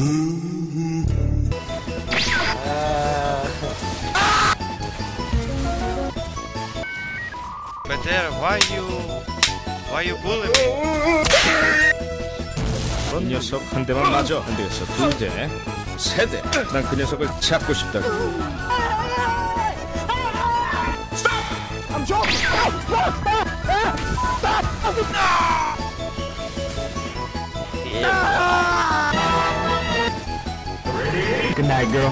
Ooh. Better, why you... Why you bully me? 이 녀석 한 대만 맞아. 안 되겠어. 두 대, 세 대. 난 그 녀석을 잡고 싶다고. Good night, girl.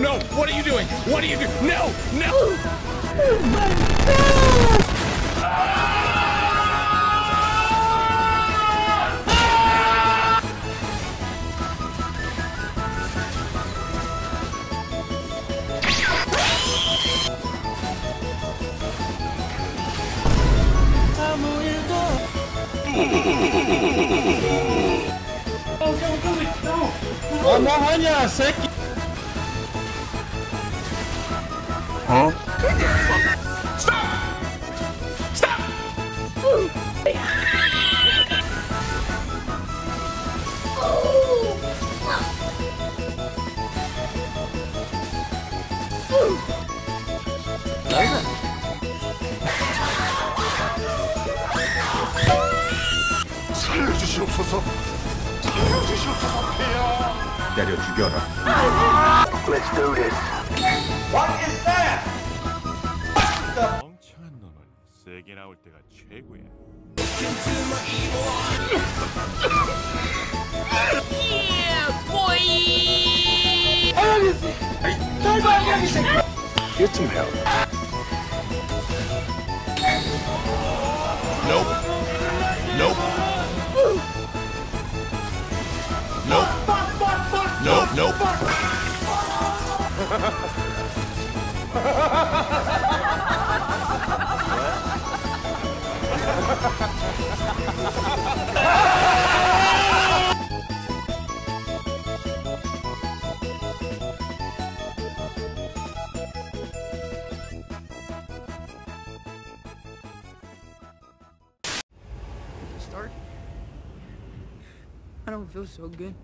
No! What are you doing? What are you doing? No! No! Oh No! No! No! No! oh, No! No! No! No! I'm behind you, sick! 끼. 살려주시옵소서. 살려주시옵소서, 폐하. 때려 죽여라. Let's do this. 멍청한 놈은 세게 나올 때가 최고야. Get some help. Nope. Nope. Nope. Nope. Nope. Start? I don't feel so good.